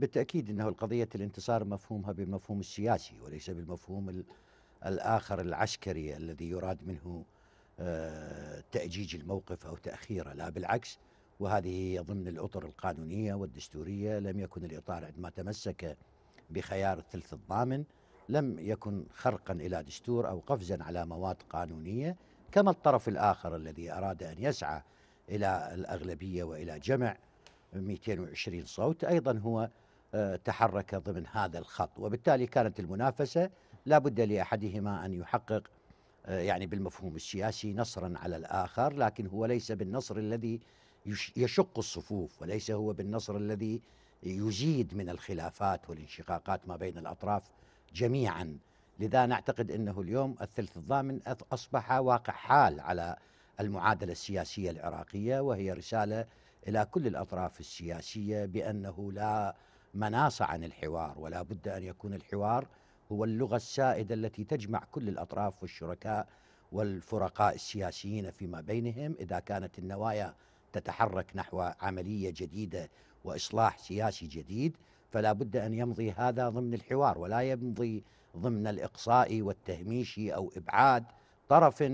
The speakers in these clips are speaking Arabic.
بالتأكيد أنه القضية الانتصار مفهومها بالمفهوم السياسي وليس بالمفهوم ال- الآخر العسكري الذي يراد منه آه، تأجيج الموقف أو تأخيره. لا بالعكس وهذه هي ضمن الأطر القانونية والدستورية. لم يكن الإطار عندما تمسك بخيار الثلث الضامن لم يكن خرقا إلى دستور أو قفزا على مواد قانونية كما الطرف الآخر الذي أراد أن يسعى إلى الأغلبية وإلى جمع 220 صوت. أيضا هو تحرك ضمن هذا الخط. وبالتالي كانت المنافسة لا بد لأحدهما أن يحقق آه، يعني بالمفهوم السياسي نصرا على الآخر لكن هو ليس بالنصر الذي يش- يشق الصفوف وليس هو بالنصر الذي يزيد من الخلافات والانشقاقات ما بين الأطراف جميعا. لذا نعتقد أنه اليوم الثلث الضامن أص- أصبح واقع حال على المعادلة السياسية العراقية وهي رسالة إلى كل الأطراف السياسية بأنه لا مناص عن الحوار ولا بد أن يكون الحوار هو اللغة السائدة التي تجمع كل الأطراف والشركاء والفرقاء السياسيين فيما بينهم. إذا كانت النوايا تتحرك نحو عملية جديدة وإصلاح سياسي جديد فلا بد أن يمضي هذا ضمن الحوار ولا يمضي ضمن الإقصاء والتهميش أو إبعاد طرف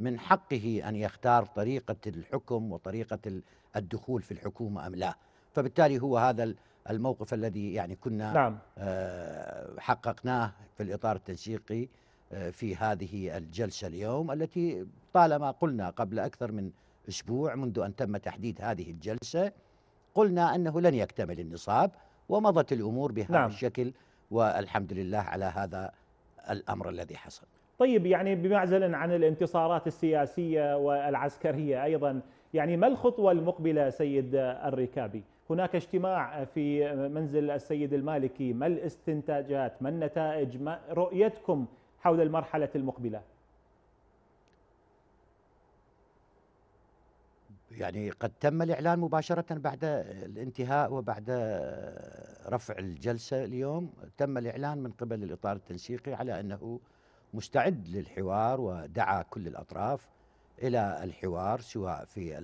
من حقه أن يختار طريقة الحكم وطريقة ال- الدخول في الحكومة أم لا. فبالتالي هو هذا الموقف الذي يعني كنا نعم. آه، حققناه في الإطار التنسيقي آه، في هذه الجلسة اليوم التي طالما قلنا قبل أكثر من أسبوع منذ أن تم تحديد هذه الجلسة قلنا أنه لن يكتمل النصاب ومضت الأمور بهذا نعم. الشكل والحمد لله على هذا الأمر الذي حصل. طيب يعني بمعزل عن الانتصارات السياسية والعسكرية أيضا يعني ما الخطوة المقبلة سيد الركابي؟ هناك اجتماع في منزل السيد المالكي. ما الاستنتاجات؟ ما النتائج؟ ما رؤيتكم حول المرحلة المقبلة؟ يعني قد تم الإعلان مباشرة بعد الانتهاء وبعد رفع الجلسة اليوم. تم الإعلان من قبل الإطار التنسيقي على أنه مستعد للحوار ودعا كل الأطراف إلى الحوار سواء في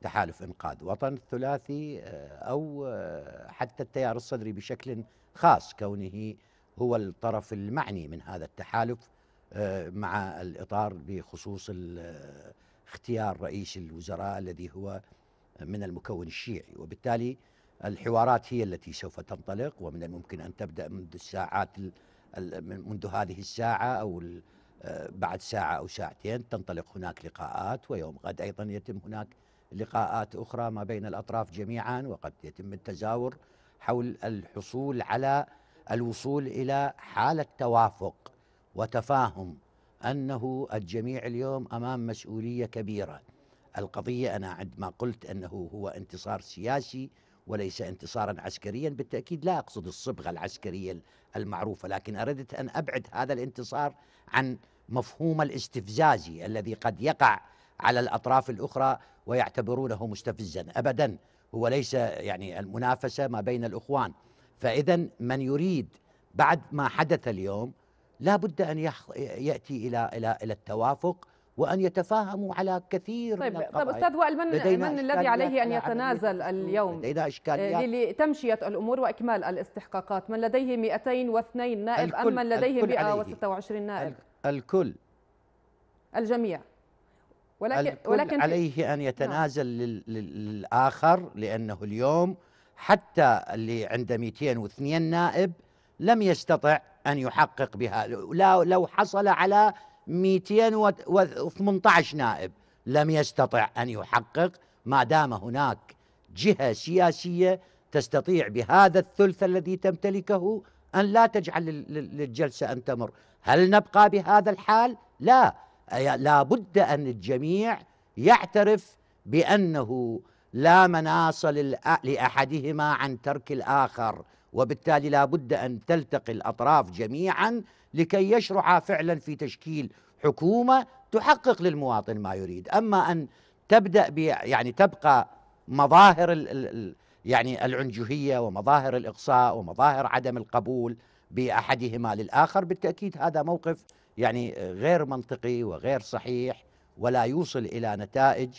تحالف إنقاذ وطن الثلاثي آه، أو آه، حتى التيار الصدري بشكل خاص كونه هو الطرف المعني من هذا التحالف آه، مع الإطار بخصوص اختيار رئيس الوزراء الذي هو من المكون الشيعي. وبالتالي الحوارات هي التي سوف تنطلق ومن الممكن أن تبدأ منذ الساعات ال- ال- من- منذ هذه الساعة أو ال- آه، بعد ساعة أو ساعتين تنطلق هناك لقاءات ويوم غد أيضا يتم هناك لقاءات أخرى ما بين الأطراف جميعا وقد يتم التزاور حول الحصول على الوصول إلى حالة توافق وتفاهم أنه الجميع اليوم أمام مسؤولية كبيرة. القضية أنا عندما قلت أنه هو انتصار سياسي وليس انتصارا عسكريا بالتأكيد لا أقصد الصبغة العسكرية المعروفة لكن أردت أن أبعد هذا الانتصار عن مفهوم الاستفزازي الذي قد يقع على الأطراف الأخرى ويعتبرونه مستفزا أبدا هو ليس يعني المنافسة ما بين الأخوان فإذا من يريد بعد ما حدث اليوم لا بد أن. يأتي إلى إلى إلى التوافق وأن يتفاهموا على كثير طيب من طيب أستاذ وائل من, من الذي إشكاليات عليه عملية يتنازل. اليوم؟ لدينا إشكاليات. آه، لتمشية الأمور وإكمال الاستحقاقات. من لديه 202 نائب أم من لديه الكل عليه. 126 نائب؟ الكل. الجميع. ولكن الكل ولكن عليه أن يتنازل لل... لل- للآخر لأنه اليوم حتى اللي عنده 202 نائب لم يستطع أن يحقق بها. لو حصل على 218 نائب لم يستطع أن يحقق ما دام هناك جهة سياسية تستطيع بهذا الثلث الذي تمتلكه أن لا تجعل لل- لل- للجلسة أن تمر هل نبقى بهذا الحال؟ لا لا بد أن الجميع يعترف بأنه لا مناص لأحدهما عن ترك الآخر وبالتالي لا بد أن تلتقي الأطراف جميعا لكي يشرعا فعلا في تشكيل حكومة تحقق للمواطن ما يريد أما أن تبدأ ب يعني تبقى مظاهر ال ال يعني العنجهية ومظاهر الإقصاء ومظاهر عدم القبول بأحدهما للآخر بالتأكيد هذا موقف يعني غير منطقي وغير صحيح ولا يوصل إلى نتائج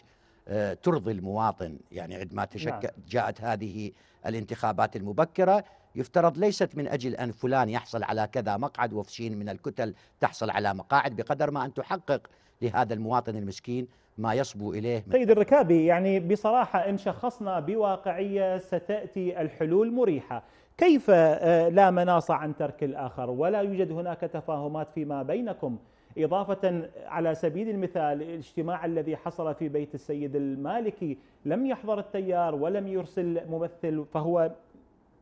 آه، ترضي المواطن يعني عندما تشكل نعم. جاءت هذه الانتخابات المبكرة يفترض ليست من أجل أن فلان يحصل على كذا مقعد وفشين من الكتل تحصل على مقاعد بقدر ما أن تحقق لهذا المواطن المسكين ما يصبو إليه سيد الركابي يعني بصراحة إن شخصنا بواقعية ستأتي الحلول مريحة. كيف آه، لا مناص عن ترك الآخر؟ ولا يوجد هناك تفاهمات فيما بينكم؟ إضافة على سبيل المثال الاجتماع الذي حصل في بيت السيد المالكي لم يحضر التيار ولم يرسل ممثل فهو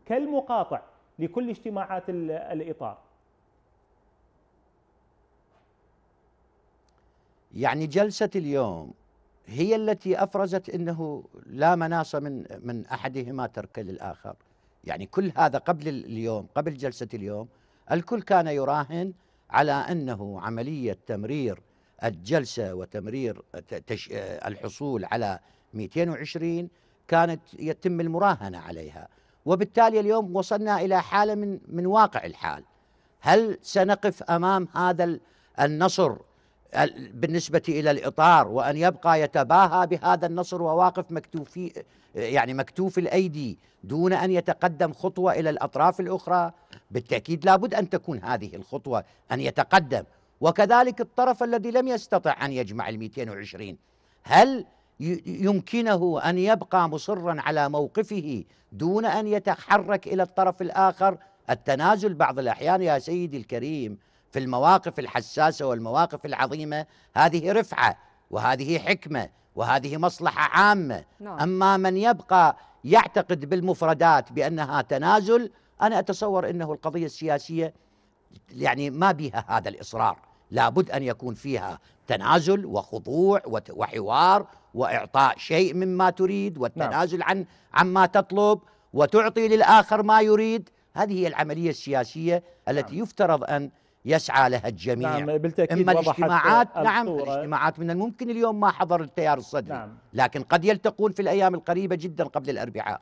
كالمقاطع لكل اجتماعات الإطار. يعني جلسة اليوم هي التي أفرزت أنه لا مناص من من أحدهما ترك للآخر. يعني كل هذا قبل اليوم قبل جلسة اليوم الكل كان يراهن على أنه عملية تمرير الجلسة وتمرير الحصول على 220 كانت يتم المراهنة عليها. وبالتالي اليوم وصلنا إلى حالة من من واقع الحال. هل سنقف أمام هذا النصر بالنسبة إلى الإطار وأن يبقى يتباهى بهذا النصر وواقف مكتوفي يعني مكتوف الأيدي دون أن يتقدم خطوة إلى الأطراف الأخرى؟ بالتأكيد لابد أن تكون هذه الخطوة أن يتقدم. وكذلك الطرف الذي لم يستطع أن يجمع ال 220 هل يمكنه أن يبقى مصرا على موقفه دون أن يتحرك إلى الطرف الآخر. التنازل بعض الأحيان يا سيدي الكريم في المواقف الحساسة والمواقف العظيمة هذه رفعة وهذه حكمة وهذه مصلحة عامة. نعم. أما من يبقى يعتقد بالمفردات بأنها تنازل أنا أتصور أنه القضية السياسية يعني ما بها هذا الإصرار. لابد أن يكون فيها تنازل وخضوع وحوار وإعطاء شيء مما تريد نعم. والتنازل عن عما تطلب وتعطي للآخر ما يريد هذه هي العملية السياسية التي نعم. يفترض أن يسعى لها الجميع نعم بالتأكيد إما الاجتماعات نعم الاجتماعات من الممكن اليوم ما حضر التيار الصدري نعم. لكن قد يلتقون في الأيام القريبة جدا قبل الأربعاء